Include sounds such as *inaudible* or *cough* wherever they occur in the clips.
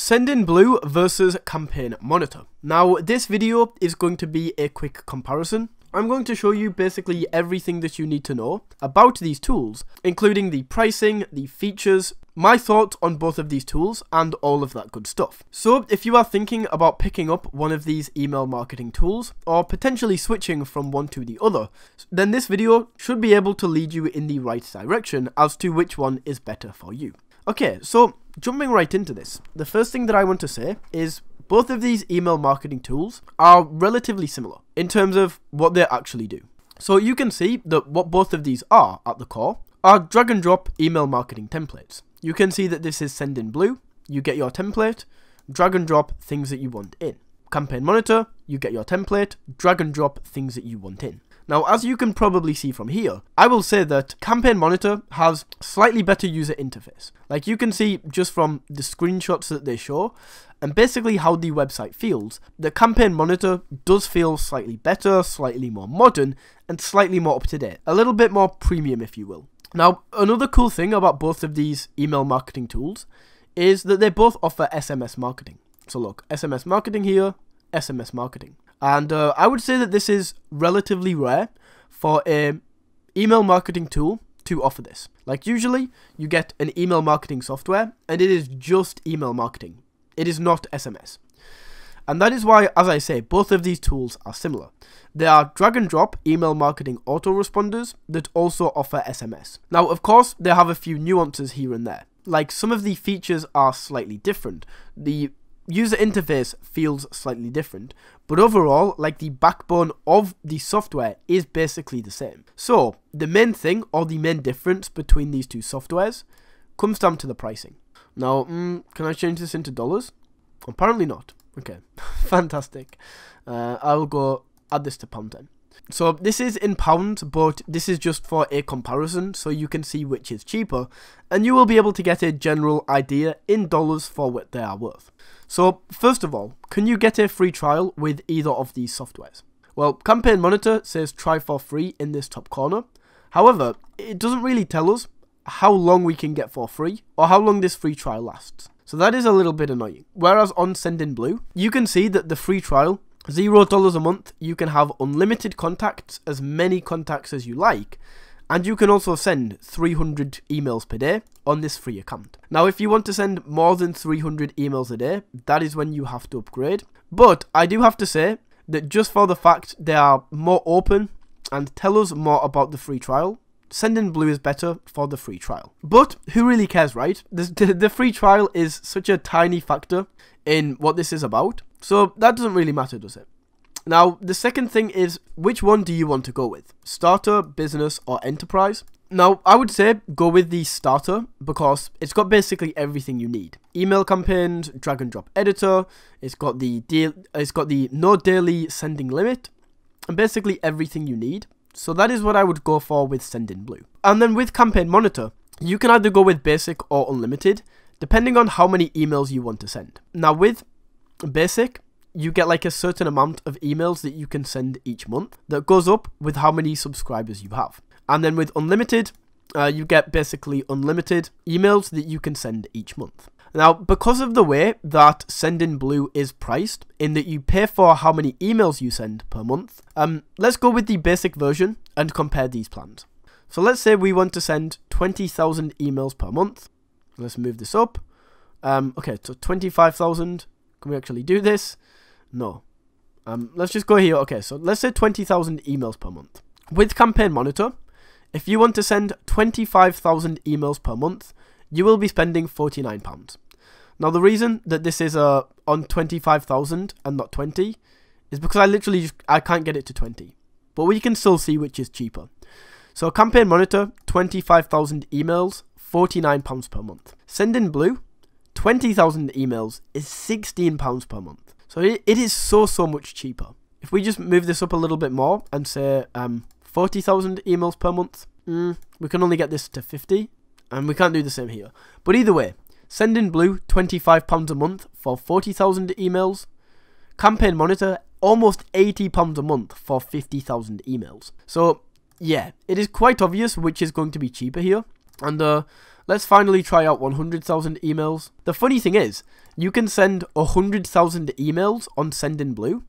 Sendinblue versus Campaign Monitor. Now, this video is going to be a quick comparison. I'm going to show you basically everything that you need to know about these tools, including the pricing, the features, my thoughts on both of these tools, and all of that good stuff. So, if you are thinking about picking up one of these email marketing tools, or potentially switching from one to the other, then this video should be able to lead you in the right direction as to which one is better for you. Okay, so jumping right into this, the first thing that I want to say is both of these email marketing tools are relatively similar in terms of what they actually do. So you can see that what both of these are at the core are drag and drop email marketing templates. You can see that this is Sendinblue, you get your template, drag and drop things that you want in. Campaign Monitor, you get your template, drag and drop things that you want in. Now, as you can probably see from here, I will say that Campaign Monitor has slightly better user interface. Like you can see just from the screenshots that they show, and basically how the website feels, the Campaign Monitor does feel slightly better, slightly more modern, and slightly more up to date. A little bit more premium, if you will. Now, another cool thing about both of these email marketing tools is that they both offer SMS marketing. So look, SMS marketing here, SMS marketing. And uh, I would say that this is relatively rare for a email marketing tool to offer this. Like usually you get an email marketing software and it is just email marketing. It is not SMS. And that is why, as I say, both of these tools are similar. They are drag and drop email marketing autoresponders that also offer SMS. Now, of course, they have a few nuances here and there. Like some of the features are slightly different. The user interface feels slightly different, but overall, like the backbone of the software is basically the same. So, the main thing or the main difference between these two softwares comes down to the pricing. Now, mm, can I change this into dollars? Apparently not. Okay, *laughs* fantastic. Uh, I will go add this to pound 10. So this is in pounds, but this is just for a comparison, so you can see which is cheaper, and you will be able to get a general idea in dollars for what they are worth. So first of all, can you get a free trial with either of these softwares? Well, Campaign Monitor says try for free in this top corner. However, it doesn't really tell us how long we can get for free or how long this free trial lasts. So that is a little bit annoying. Whereas on Sendinblue, you can see that the free trial Zero dollars a month, you can have unlimited contacts, as many contacts as you like, and you can also send 300 emails per day on this free account. Now, if you want to send more than 300 emails a day, that is when you have to upgrade. But I do have to say that just for the fact they are more open and tell us more about the free trial, Sendinblue is better for the free trial. But who really cares, right? The, the free trial is such a tiny factor in what this is about. So that doesn't really matter, does it? Now, the second thing is, which one do you want to go with? Starter, business, or enterprise? Now, I would say go with the starter because it's got basically everything you need. Email campaigns, drag and drop editor, it's got the deal, it's got the no daily sending limit, and basically everything you need. So that is what I would go for with Sendinblue. And then with Campaign Monitor, you can either go with basic or unlimited, depending on how many emails you want to send. Now with basic, you get like a certain amount of emails that you can send each month that goes up with how many subscribers you have. And then with unlimited, uh, you get basically unlimited emails that you can send each month. Now, because of the way that Sendinblue is priced, in that you pay for how many emails you send per month, um, let's go with the basic version and compare these plans. So let's say we want to send 20,000 emails per month. Let's move this up. Um, okay, so 25,000 can we actually do this? No. Um, let's just go here. Okay, so let's say 20,000 emails per month. With Campaign Monitor, if you want to send 25,000 emails per month, you will be spending £49. Now, the reason that this is uh, on 25,000 and not 20 is because I literally just, I can't get it to 20. But we can still see which is cheaper. So Campaign Monitor, 25,000 emails, £49 per month. Sendinblue, 20,000 emails is £16 per month. So it, it is so, so much cheaper. If we just move this up a little bit more and say um, 40,000 emails per month, mm, we can only get this to 50, and we can't do the same here. But either way, Sendinblue, £25 a month for 40,000 emails. Campaign Monitor, almost £80 a month for 50,000 emails. So, yeah, it is quite obvious which is going to be cheaper here. And uh, Let's finally try out 100,000 emails. The funny thing is, you can send 100,000 emails on Sendinblue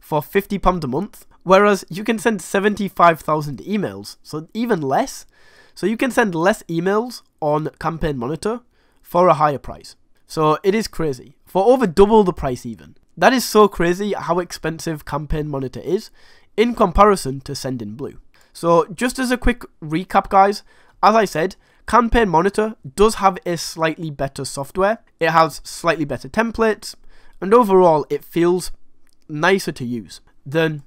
for £50 a month, whereas you can send 75,000 emails, so even less. So you can send less emails on Campaign Monitor for a higher price. So it is crazy. For over double the price even. That is so crazy how expensive Campaign Monitor is in comparison to Sendinblue. So just as a quick recap guys, as I said, Campaign Monitor does have a slightly better software. It has slightly better templates, and overall it feels nicer to use than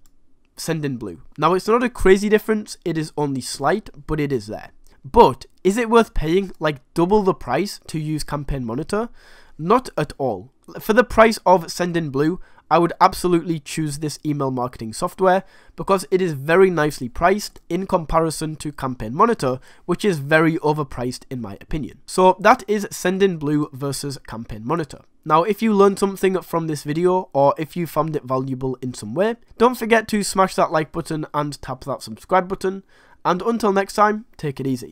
Sendinblue. Now it's not a crazy difference, it is only slight, but it is there. But is it worth paying like double the price to use Campaign Monitor? Not at all. For the price of Sendinblue, I would absolutely choose this email marketing software because it is very nicely priced in comparison to Campaign Monitor, which is very overpriced in my opinion. So that is Sendinblue versus Campaign Monitor. Now, if you learned something from this video or if you found it valuable in some way, don't forget to smash that like button and tap that subscribe button. And until next time, take it easy.